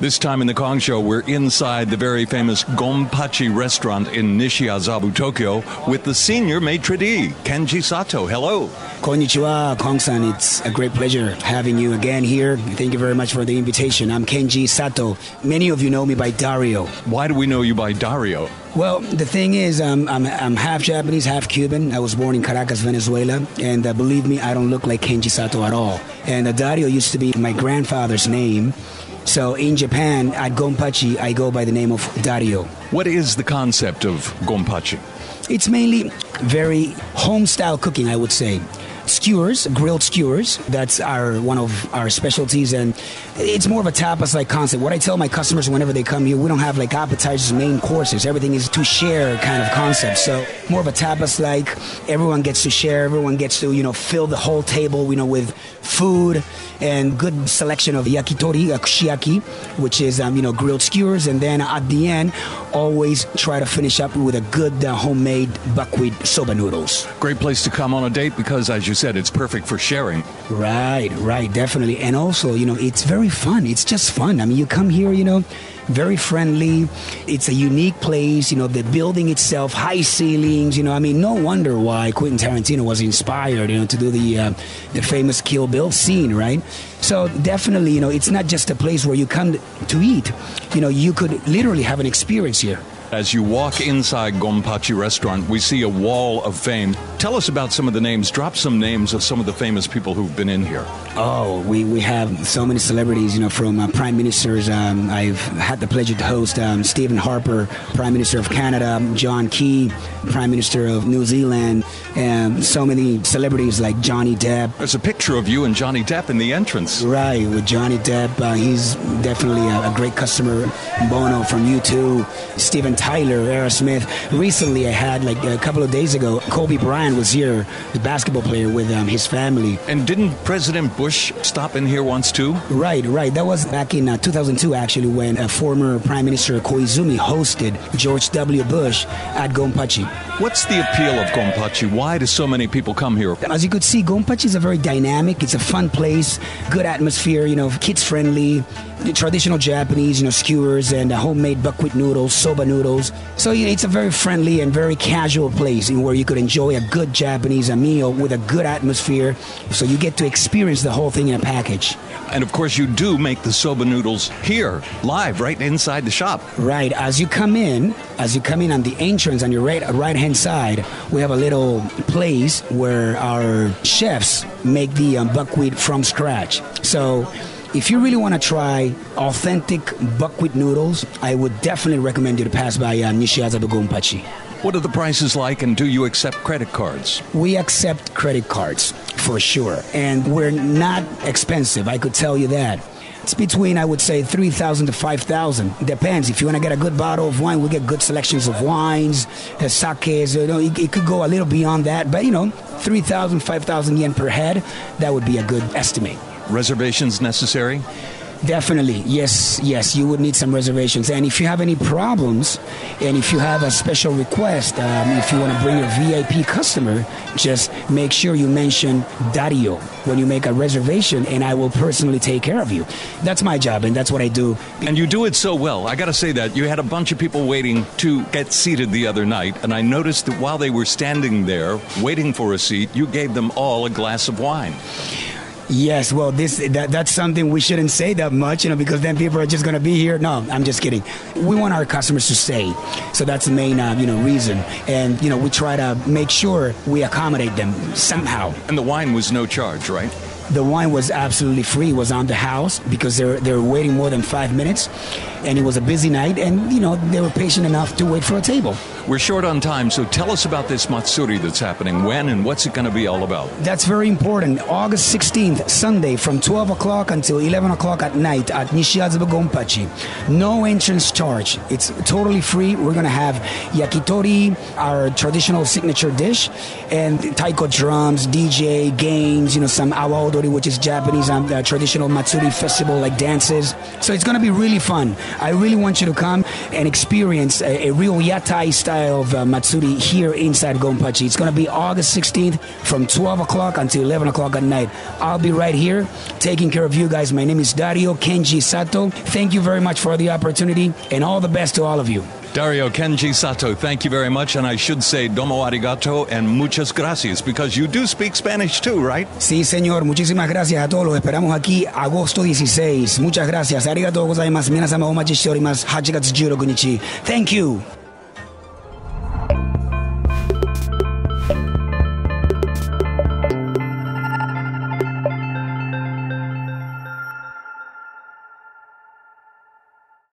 This time in the Kong Show, we're inside the very famous Gonpachi restaurant in Nishiazabu, Tokyo, with the senior maitre d', Kenji Sato. Hello. Konnichiwa, Kong-san. It's a great pleasure having you again here. Thank you very much for the invitation. I'm Kenji Sato. Many of you know me by Dario. Why do we know you by Dario? Well, the thing is, um, I'm, I'm half Japanese, half Cuban. I was born in Caracas, Venezuela, and uh, believe me, I don't look like Kenji Sato at all. And uh, Dario used to be my grandfather's name. So in Japan, at Gonpachi, I go by the name of Dario. What is the concept of Gonpachi? It's mainly very home style cooking, I would say. Skewers, grilled skewers. That's our one of our specialties, and it's more of a tapas like concept. What I tell my customers whenever they come here, we don't have like appetizers, main courses. Everything is to share kind of concept. So more of a tapas like. Everyone gets to share. Everyone gets to you know fill the whole table, you know, with food and good selection of yakitori, uh, kushiyaki, which is um, you know grilled skewers, and then at the end, always try to finish up with a good uh, homemade buckwheat soba noodles. Great place to come on a date because, as you said, it's perfect for sharing. Right, right, definitely, and also you know it's very fun. It's just fun. I mean, you come here, you know very friendly. It's a unique place. You know, the building itself, high ceilings. You know, I mean, no wonder why Quentin Tarantino was inspired. You know, to do the uh, the famous Kill Bill scene, right? So definitely, you know, it's not just a place where you come to eat. You know, you could literally have an experience here. As you walk inside Gonpachi restaurant, we see a wall of fame. Tell us about some of the names. Drop some names of some of the famous people who've been in here. Oh, we, we have so many celebrities, you know, from uh, prime ministers. Um, I've had the pleasure to host um, Stephen Harper, Prime Minister of Canada, John Key, Prime Minister of New Zealand, and so many celebrities like Johnny Depp. There's a picture of you and Johnny Depp in the entrance. Right, with Johnny Depp. Uh, he's definitely a, a, great customer. Bono from U2, Steven Tyler, Aerosmith. Recently, I had, like a couple of days ago, Kobe Bryant was here, the basketball player, with um, his family. And didn't President Bush stop in here once too? Right, right. That was back in uh, 2002, actually, when a former Prime Minister Koizumi hosted George W. Bush at Gonpachi. What's the appeal of Gonpachi? Why do so many people come here? As you could see, Gonpachi is a very dynamic. It's a fun place, good atmosphere. You know, kids friendly, traditional Japanese. You know, skewers and uh, homemade buckwheat noodles, soba noodles. So you know, it's a very friendly and very casual place where you could enjoy a good Japanese meal with a good atmosphere. So you get to experience the whole thing in a package. And of course, you do make the soba noodles here, live, right inside the shop. Right. As you come in, as you come in on the entrance on your right right hand side, we have a little place where our chefs make the um, buckwheat from scratch. So if you really want to try authentic buckwheat noodles, I would definitely recommend you to pass by uh, Nishiazabu Gonpachi. What are the prices like, and do you accept credit cards? We accept credit cards for sure, and we're not expensive. I could tell you that. It's between, I would say, 3000 to 5000 Depends. If you want to get a good bottle of wine, we get good selections of wines, sakes. You know, it, it could go a little beyond that, but you know, 3000 5000 yen per head, that would be a good estimate. Reservations necessary? Definitely, yes, yes. You would need some reservations, and if you have any problems, and if you have a special request, um, if you want to bring a VIP customer, just make sure you mention Dario when you make a reservation, and I will personally take care of you. That's my job, and that's what I do. And you do it so well. I got to say that you had a bunch of people waiting to get seated the other night, and I noticed that while they were standing there waiting for a seat, you gave them all a glass of wine. Yes, well, this that, that's something we shouldn't say that much, you know, because then people are just going to be here. No, I'm just kidding. We want our customers to stay, so that's the main, uh, you know, reason. And you know, we try to make sure we accommodate them somehow. And the wine was no charge, right? The wine was absolutely free. It was on the house because they're they were waiting more than five minutes, and it was a busy night. And you know, they were patient enough to wait for a table. We're short on time, so tell us about this Matsuri that's happening. When and what's it going to be all about? That's very important. August 16th, Sunday, from 12 o'clock until 11 o'clock at night at Nishiazabu Gonpachi. No entrance charge. It's totally free. We're going to have yakitori, our traditional signature dish, and taiko drums, DJ, games, you know, some awa odori, which is Japanese um, traditional Matsuri festival like dances. So it's going to be really fun. I really want you to come. and experience a, a real yatai style of uh, Matsuri here inside Gonpachi. It's going to be August 16th from 12 o'clock until 11 o'clock at night. I'll be right here taking care of you guys. My name is Dario Kenji Sato. Thank you very much for the opportunity and all the best to all of you. Dario Kenji Sato, thank you very much. And I should say domo arigato and muchas gracias because you do speak Spanish too, right? Sí, señor. Muchísimas gracias a todos. Los esperamos aquí agosto 16. Muchas gracias. Arigato gozaimasu. Minasama o. 8月16日. Thank you.